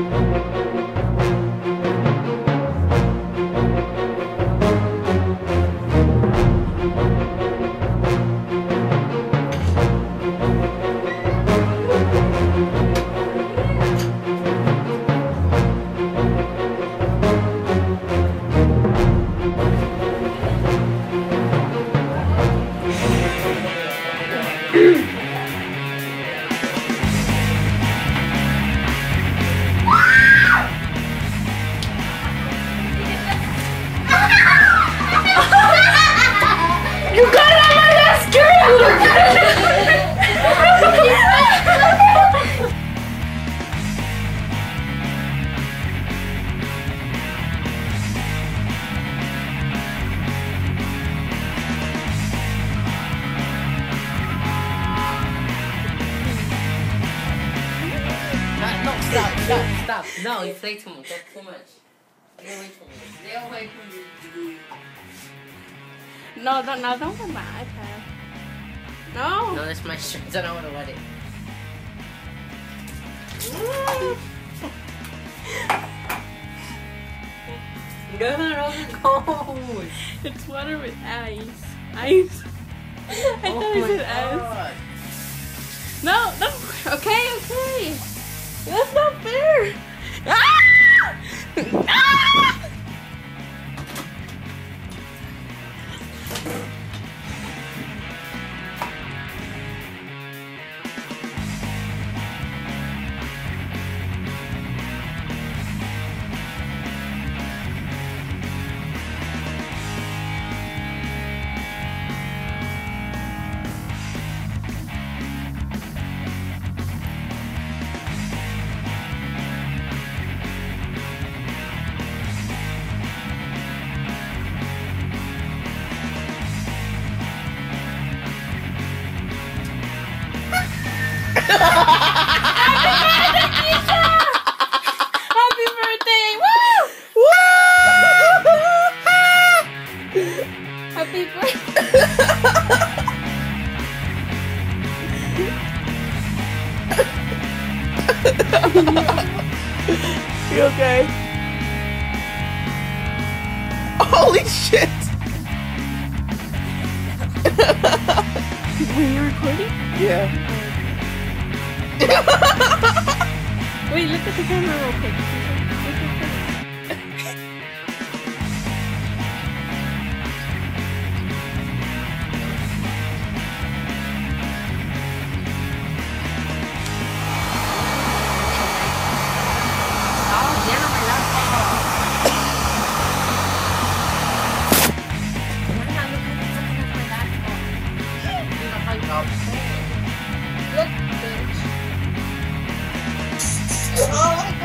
No, stop, stop, stop. No, you play too much. That's too much. Stay away from me. Stay away from me. No, don't, no, don't put my iPad. No. No, that's my shirt. I don't want to let it. Good, cold. It's water with ice. Ice. I Oh thought it was ice. No, no. Okay, okay. That's not fair. Ah! Happy birthday! Woo! Happy birthday! You okay? Holy shit! Were you recording? Yeah. Wait, look at the camera real quick. Oh, llena my laptop. Why not look 아,